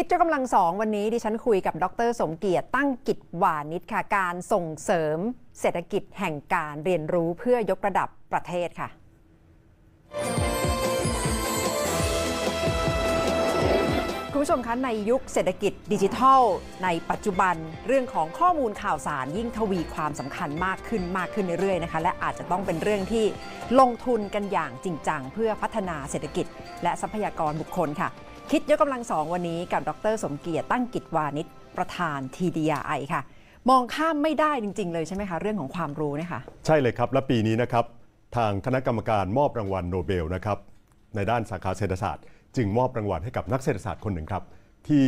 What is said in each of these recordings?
คิดยกกำลังสองวันนี้ดิฉันคุยกับดร สมเกียรติตั้งกิจวานิชค่ะ การส่งเสริมเศรษฐกิจแห่งการเรียนรู้เพื่อยกระดับประเทศค่ะคุณผู้ชมคะในยุคเศรษฐกิจดิจิทัล ในปัจจุบันเรื่องของข้อมูลข่าวสารยิ่งทวีความสำคัญมากขึ้นมากขึ้นเรื่อยๆนะคะและอาจจะต้องเป็นเรื่องที่ลงทุนกันอย่างจริงจัง เพื่อพัฒนาเศรษฐกิจ และทรัพยากรบุคคลค่ะ คิดยกกำลังสองวันนี้กับดร สมเกียรติตั้งกิจวานิชประธาน TDI ค่ะ มองข้ามไม่ได้จริง ๆ เลยใช่ไหมคะ เรื่องของความรู้นี่ยค่ะใช่เลยครับ และปีนี้นะครับ ทางคณะกรรมการมอบรางวัลโนเบลนะครับในด้านสาขาเศรษฐศาสตร์ จึงมอบรางวัลให้กับนักเศรษฐศาสตร์คนหนึ่งครับ ที่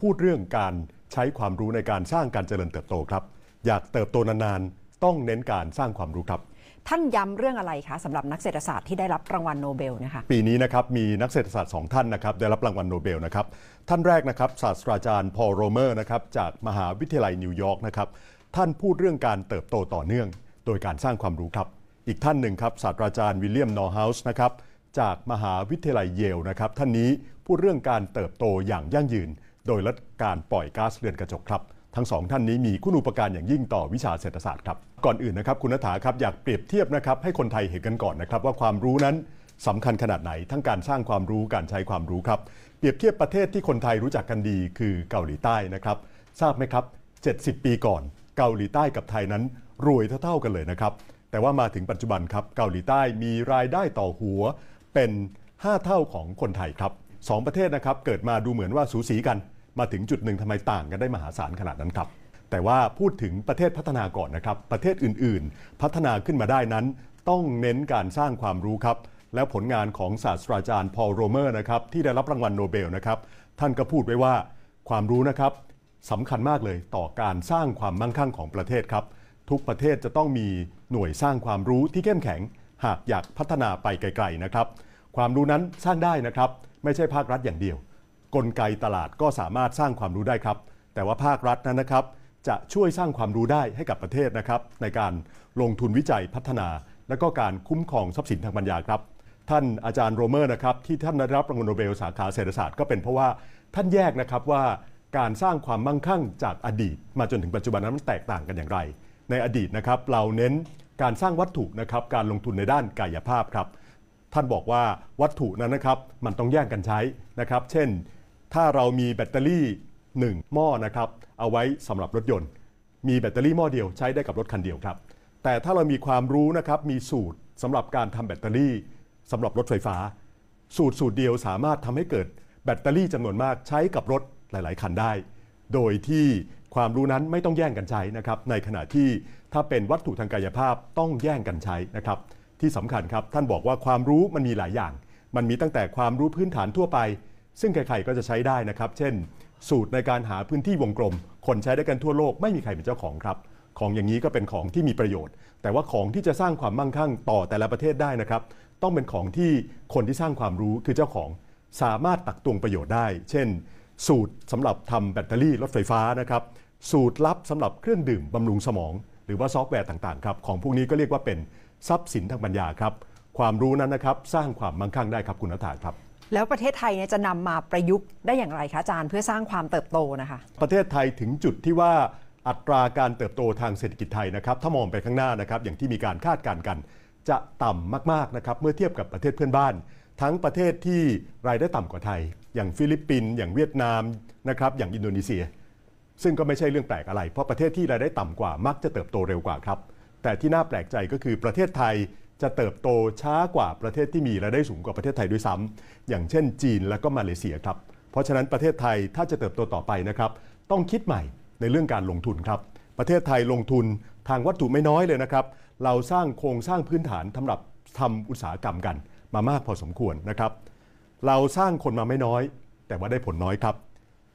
พูดเรื่องการใช้ความรู้ในการสร้างการเจริญเติบโตครับ อยากเติบโตนานๆต้องเน้นการสร้างความรู้ครับ ท่านย้ำเรื่องอะไรคะสำหรับนักเศรษฐศาสตร์ที่ได้รับรางวัลโนเบลนะคะปีนี้นะครับมีนักเศรษฐศาสตร์สองท่านนะครับได้รับรางวัลโนเบลนะครับท่านแรกนะครับศาสตราจารย์พอลโรเมอร์นะครับจากมหาวิทยาลัยนิวยอร์กนะครับท่านพูดเรื่องการเติบโตต่อเนื่อง โดยการสร้างความรู้ครับ อีกท่านหนึ่งครับศาสตราจารย์วิลเลียมนอร์ดเฮาส์นะครับจากมหาวิทยาลัยเยลนะครับท่านนี้พูดเรื่องการเติบโตอย่างยั่งยืน โดยลดการปล่อยก๊าซเรือนกระจกครับ ทั้งสองท่านนี้มีคุณูปการอย่างยิ่งต่อวิชาเศรษฐศาสตร์ครับ ก่อนอื่นนะครับ คุณนัฐาครับอยากเปรียบเทียบนะครับให้คนไทยเห็นกันก่อนนะครับ ว่าความรู้นั้นสำคัญขนาดไหน ทั้งการสร้างความรู้การใช้ความรู้ครับ เปรียบเทียบประเทศที่คนไทยรู้จักกันดีคือเกาหลีใต้นะครับ ทราบไหมครับ 70 ปีก่อน เกาหลีใต้กับไทยนั้นรวยเท่าๆกันเลยนะครับ แต่ว่ามาถึงปัจจุบันครับเกาหลีใต้มีรายได้ต่อหัวเป็น 5 เท่าของคนไทยครับสองประเทศนะครับเกิดมาดูเหมือนว่าสูสีกัน มาถึงจุดหนึ่งทำไมต่างกันได้มหาศาลขนาดนั้นครับ แต่ว่าพูดถึงประเทศพัฒนาก่อนนะครับ ประเทศอื่น ๆ พัฒนาขึ้นมาได้นั้น ต้องเน้นการสร้างความรู้ครับ แล้วผลงานของศาสตราจารย์พอลโรเมอร์นะครับที่ได้รับรางวัลโนเบลนะครับ ท่านก็พูดไว้ว่าความรู้นะครับสำคัญมากเลยต่อการสร้างความมั่งคั่งของประเทศครับ ทุกประเทศจะต้องมีหน่วยสร้างความรู้ที่เข้มแข็ง หากอยากพัฒนาไปไกล ๆนะครับ ความรู้นั้นสร้างได้นะครับ ไม่ใช่ภาครัฐอย่างเดียว กลไกตลาดก็สามารถสร้างความรู้ได้ครับ แต่ว่าภาครัฐนั้นนะครับ จะช่วยสร้างความรู้ได้ให้กับประเทศนะครับ ในการลงทุนวิจัยพัฒนา และก็การคุ้มครองทรัพย์สินทางปัญญาครับ ท่านอาจารย์โรเมอร์นะครับที่ท่านได้รับรางวัลโนเบลสาขาเศรษฐศาสตร์ก็เป็นเพราะว่าท่านแยกนะครับว่าการสร้างความมั่งคั่งจากอดีต มาจนถึงปัจจุบันนั้นมันแตกต่างกันอย่างไร ในอดีตนะครับเราเน้นการสร้างวัตถุนะครับการลงทุนในด้านกายภาพครับท่านบอกว่าวัตถุนั้นนะครับมันต้องแย่งกันใช้นะครับ เช่น ถ้าเรามีแบตเตอรี่ 1 หม้อนะครับเอาไว้สำหรับรถยนต์ มีแบตเตอรี่หม้อเดียวใช้ได้กับรถคันเดียวครับ แต่ถ้าเรามีความรู้นะครับมีสูตรสำหรับการทำแบตเตอรี่สำหรับรถไฟฟ้า สูตรสูตรเดียวสามารถทำให้เกิดแบตเตอรี่จำนวนมากใช้กับรถหลาย ๆ คันได้ โดยที่ความรู้นั้นไม่ต้องแย่งกันใช้นะครับ ในขณะที่ถ้าเป็นวัตถุทางกายภาพต้องแย่งกันใช้นะครับ ที่สำคัญครับท่านบอกว่าความรู้มันมีหลายอย่าง มันมีตั้งแต่ความรู้พื้นฐานทั่วไป ซึ่งใครๆก็จะใช้ได้นะครับ เช่น สูตรในการหาพื้นที่วงกลม คนใช้ได้กันทั่วโลกไม่มีใครเป็นเจ้าของครับ ของอย่างนี้ก็เป็นของที่มีประโยชน์ แต่ว่าของที่จะสร้างความมั่งคั่งต่อแต่ละประเทศได้นะครับ ต้องเป็นของที่คนที่สร้างความรู้คือเจ้าของ สามารถตักตวงประโยชน์ได้ เช่น สูตรสำหรับทำแบตเตอรี่รถไฟฟ้านะครับ สูตรลับสำหรับเครื่องดื่มบำรุงสมอง หรือว่าซอฟต์แวร์ต่างๆครับ ของพวกนี้ก็เรียกว่าเป็นทรัพย์สินทางปัญญาครับ ความรู้นั้นนะครับ สร้างความมั่งคั่งได้ครับคุณณัฏฐาครับ แล้วประเทศไทยเนี่ยจะนำมาประยุกต์ได้อย่างไรคะอาจารย์เพื่อสร้างความเติบโตนะคะ ประเทศไทยถึงจุดที่ว่าอัตราการเติบโตทางเศรษฐกิจไทยนะครับถ้ามองไปข้างหน้านะครับอย่างที่มีการคาดการณ์กัน จะต่ำมากๆนะครับเมื่อเทียบกับประเทศเพื่อนบ้าน ทั้งประเทศที่รายได้ต่ำกว่าไทย อย่างฟิลิปปินส์อย่างเวียดนามนะครับอย่างอินโดนีเซีย ซึ่งก็ไม่ใช่เรื่องแปลกอะไร เพราะประเทศที่รายได้ต่ำกว่ามักจะเติบโตเร็วกว่าครับแต่ที่น่าแปลกใจก็คือประเทศไทย จะเติบโตช้ากว่าประเทศที่มีรายได้สูงกว่าประเทศไทยด้วยซ้ำอย่างเช่น จีนและก็มาเลเซียครับ เพราะฉะนั้นประเทศไทยถ้าจะเติบโตต่อไปนะครับ ต้องคิดใหม่ในเรื่องการลงทุนครับ ประเทศไทยลงทุนทางวัตถุไม่น้อยเลยนะครับ เราสร้างโครงสร้างพื้นฐานสำหรับทำอุตสาหกรรมกัน มามากพอสมควรนะครับ เราสร้างคนมาไม่น้อย แต่ว่าได้ผลน้อยครับ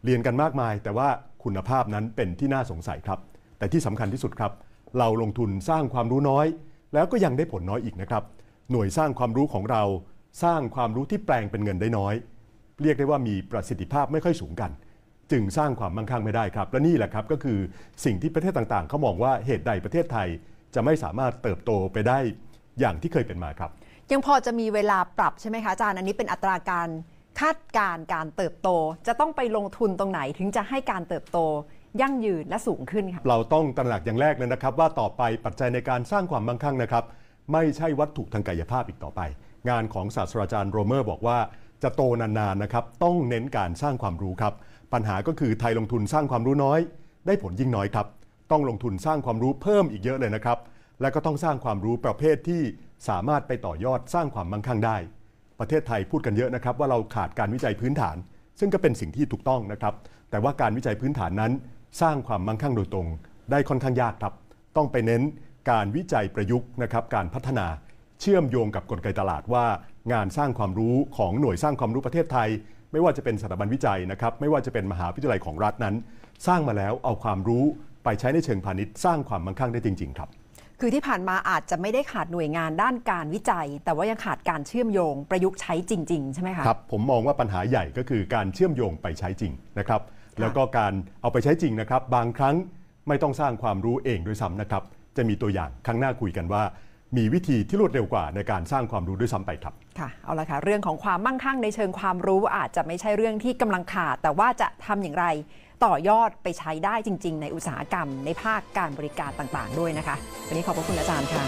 เรียนกันมากมาย แต่ว่าคุณภาพนั้นเป็นที่น่าสงสัยครับ แต่ที่สำคัญที่สุดครับ เราลงทุนสร้างความรู้น้อย แล้วก็ยังได้ผลน้อยอีกนะครับ หน่วยสร้างความรู้ของเรา สร้างความรู้ที่แปลงเป็นเงินได้น้อย เรียกได้ว่ามีประสิทธิภาพไม่ค่อยสูงกัน จึงสร้างความมั่งคั่งไม่ได้ครับ และนี่แหละครับก็คือสิ่งที่ประเทศต่างๆเขามองว่าเหตุใดประเทศไทยจะไม่สามารถเติบโตไปได้อย่างที่เคยเป็นมาครับ ยังพอจะมีเวลาปรับใช่ไหมคะอาจารย์อันนี้เป็นอัตราการคาดการณ์การเติบโต จะต้องไปลงทุนตรงไหนถึงจะให้การเติบโต ยั่งยืนและสูงขึ้นค่ะเราต้องตระหนักอย่างแรกเลยนะครับ ว่าต่อไปปัจจัยในการสร้างความมั่งคั่งนะครับ ไม่ใช่วัตถุทางกายภาพอีกต่อไป งานของศาสตราจารย์โรเมอร์บอกว่าจะโตนานๆนะครับต้องเน้นการสร้างความรู้ครับ ปัญหาก็คือไทยลงทุนสร้างความรู้น้อย ได้ผลยิ่งน้อยครับ ต้องลงทุนสร้างความรู้เพิ่มอีกเยอะเลยนะครับ และก็ต้องสร้างความรู้ประเภทที่สามารถไปต่อยอดสร้างความมั่งคั่งได้ ประเทศไทยพูดกันเยอะนะครับ ว่าเราขาดการวิจัยพื้นฐาน ซึ่งก็เป็นสิ่งที่ถูกต้องนะครับ แต่ว่าการวิจัยพื้นฐานนั้น สร้างความมั่งคั่งโดยตรง ได้ค่อนข้างยากครับ ต้องไปเน้นการวิจัยประยุกต์นะครับการพัฒนาเชื่อมโยงกับกลไกตลาดว่า งานสร้างความรู้ของหน่วยสร้างความรู้ประเทศไทย ไม่ว่าจะเป็นสถาบันวิจัยนะครับไม่ว่าจะเป็นมหาวิทยาลัยของรัฐนั้น สร้างมาแล้วเอาความรู้ไปใช้ในเชิงพาณิชย์สร้างความมั่งคั่งได้จริง ๆ ครับคือที่ผ่านมาอาจจะไม่ได้ขาดหน่วยงานด้านการวิจัย แต่ว่ายังขาดการเชื่อมโยงประยุกต์ใช้จริง ๆ ใช่ไหมคะครับผมมองว่าปัญหาใหญ่ก็คือการเชื่อมโยงไปใช้จริงนะครับ แล้วก็การเอาไปใช้จริงนะครับ บางครั้งไม่ต้องสร้างความรู้เองด้วยซ้ำนะครับ จะมีตัวอย่างครั้งหน้าคุยกันว่า มีวิธีที่รวดเร็วกว่าในการสร้างความรู้ด้วยซ้ำไปครับ ค่ะเอาละค่ะเรื่องของความมั่งคั่งในเชิงความรู้อาจจะไม่ใช่เรื่องที่กำลังขาด แต่ว่าจะทำอย่างไรต่อยอดไปใช้ได้จริง ๆ ในอุตสาหกรรม ในภาคการบริการต่างๆ ด้วยนะคะ วันนี้ขอบพระคุณอาจารย์ค่ะ